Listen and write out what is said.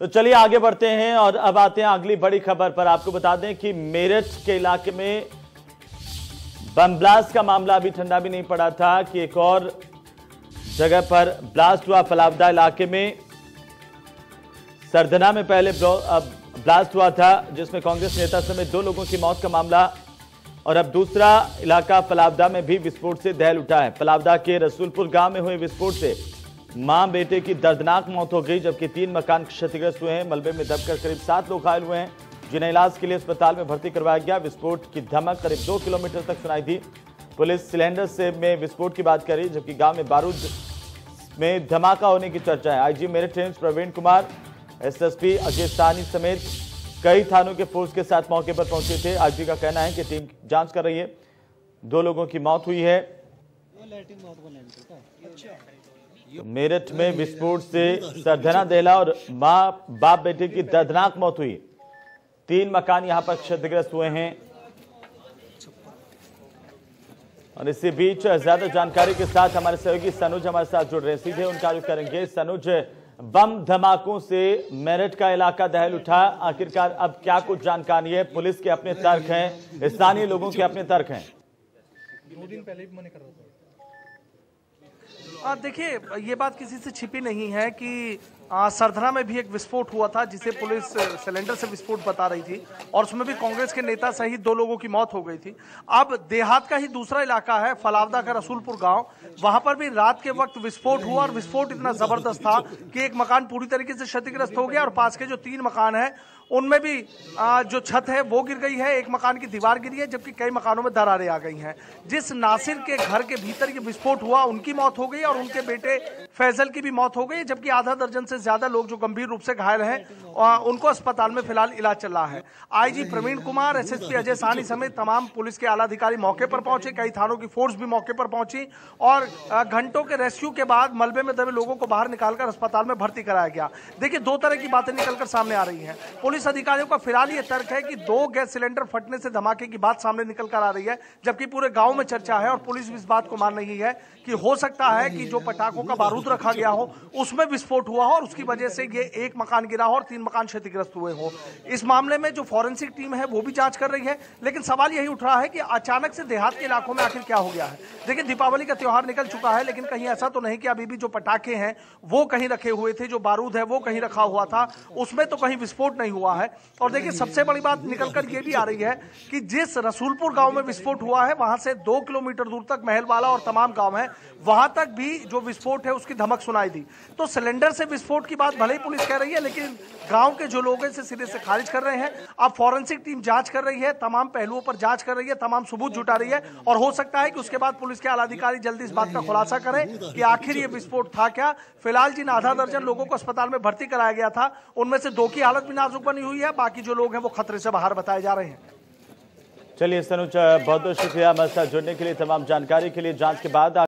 तो चलिए आगे बढ़ते हैं और अब आते हैं अगली बड़ी खबर पर। आपको बता दें कि मेरठ के इलाके में बम ब्लास्ट का मामला अभी ठंडा भी नहीं पड़ा था कि एक और जगह पर ब्लास्ट हुआ। फलावदा इलाके में सरदना में पहले ब्लास्ट हुआ था, जिसमें कांग्रेस नेता समेत दो लोगों की मौत का मामला और अब दूसरा इलाका फलावदा में भी विस्फोट से दहल उठा है। फलावदा के रसूलपुर गाँव में हुए विस्फोट से माँ बेटे की दर्दनाक मौत हो गई, जबकि तीन मकान क्षतिग्रस्त हुए हैं। मलबे में दबकर करीब सात लोग घायल हुए हैं। जिन्हें इलाज के लिए अस्पताल में भर्ती करवाया गया। विस्फोट की धमक करीब दो किलोमीटर तक सुनाई थी पुलिस सिलेंडर से में विस्फोट की बात करी, जबकि गाँव में बारूद में धमाका होने की चर्चा है। IG Meerut range Praveen Kumar SSP Ajay Saini समेत कई थानों के फोर्स के साथ मौके पर पहुँचे थे। आईजी का कहना है कि टीम जाँच कर रही है। दो लोगों की मौत हुई है। मेरठ में विस्फोट से सरधना देला और माँ, बाप बेटे की दर्दनाक मौत हुई। तीन मकान यहाँ पर क्षतिग्रस्त हुए हैं। और इसी बीच ज़्यादा जानकारी के साथ हमारे सहयोगी सनुज हमारे साथ जुड़ रहे हैं। सीधे उनका रुख करेंगे, सनुज, बम धमाकों से मेरठ का इलाका दहल उठा। आखिरकार अब क्या कुछ जानकारी है? पुलिस के अपने तर्क हैं, स्थानीय लोगों के अपने तर्क हैं। दो दिन पहले भी मने कर रहा था। देखिए ये बात किसी से छिपी नहीं है कि सरधना में भी एक विस्फोट हुआ था, जिसे पुलिस सिलेंडर से विस्फोट बता रही थी, और उसमें भी कांग्रेस के नेता सहित दो लोगों की मौत हो गई थी। अब देहात का ही दूसरा इलाका है, फलावदा का रसूलपुर गाँव। वहाँ पर भी रात के वक्त विस्फोट हुआ, और विस्फोट इतना ज़बरदस्त था कि एक मकान पूरी तरीके से क्षतिग्रस्त हो गया, और पास के जो तीन मकान है, उनमें भी जो छत है, वो गिर गई है। एक मकान की दीवार गिरी है, जबकि कई मकानों में दरारें आ गई हैं। जिस नासिर के घर के भीतर ये विस्फोट हुआ, उनकी मौत हो गई, और उनके बेटे फैजल की भी मौत हो गई, जबकि आधा दर्जन से ज़्यादा लोग जो गंभीर रूप से घायल हैं उनको अस्पताल में फ़िलहाल इलाज चल रहा है। आईजी प्रवीण कुमार, एसएसपी अजय सानी समेत तमाम पुलिस के आला अधिकारी मौके पर पहुँचे, कई थानों की फोर्स भी मौके पर पहुँची, और घंटों के रेस्क्यू के बाद मलबे में दबे लोगों को बाहर निकालकर अस्पताल में भर्ती कराया गया। देखिए, दो तरह की बातें निकलकर सामने आ रही है। पुलिस अधिकारियों का फ़िलहाल ये तर्क है कि दो गैस सिलेंडर फटने से धमाके की बात सामने निकल कर आ रही है, जबकि पूरे गाँव में चर्चा है, और पुलिस भी इस बात को मान रही है कि हो सकता है कि जो पटाखों का बारूद रखा गया हो, उसमें विस्फोट हुआ हो, और उसकी वजह से ये एक मकान गिरा हो और तीन मकान क्षतिग्रस्त हुए हो। इस मामले में जो फॉरेंसिक टीम है, वो भी जाँच कर रही है, लेकिन सवाल यही उठ रहा है कि अचानक से देहात के इलाकों में आखिर क्या हो गया है। देखिए, दीपावली का त्योहार निकल चुका है, लेकिन कहीं ऐसा तो नहीं कि अभी भी जो पटाखे हैं, वो कहीं रखे हुए थे, जो बारूद है, वो कहीं रखा हुआ था, उसमें तो कहीं विस्फोट नहीं हुआ है। और देखिए, सबसे बड़ी बात निकलकर ये भी आ रही है कि जिस रसूलपुर गाँव में विस्फोट हुआ है, वहाँ से दो किलोमीटर दूर तक महलवाला और तमाम गाँव है, वहाँ तक भी जो विस्फोट है, उसकी धमक सुनाई दी। तो सिलेंडर से विस्फोट की बात भले ही पुलिस कह रही है, लेकिन गाँव के जो लोग हैं इसे सिरे से खारिज कर रहे हैं। अब फॉरेंसिक टीम जाँच कर रही है, तमाम पहलुओं पर जाँच कर रही है, तमाम सबूत जुटा रही है, और हो सकता है कि उसके बाद पुलिस के आलाधिकारी जल्दी इस बात का खुलासा करें कि आखिर ये विस्फोट था क्या। फ़िलहाल जिन आधा दर्जन लोगों को अस्पताल में भर्ती कराया गया था, उनमें से दो की हालत भी नाजुक बनी हुई है, बाकी जो लोग हैं वो खतरे से बाहर बताए जा रहे हैं। चलिए सनुज बहुत बहुत शुक्रिया। हमारे साथ जुड़ने के लिए, तमाम जानकारी के लिए जाँच के बाद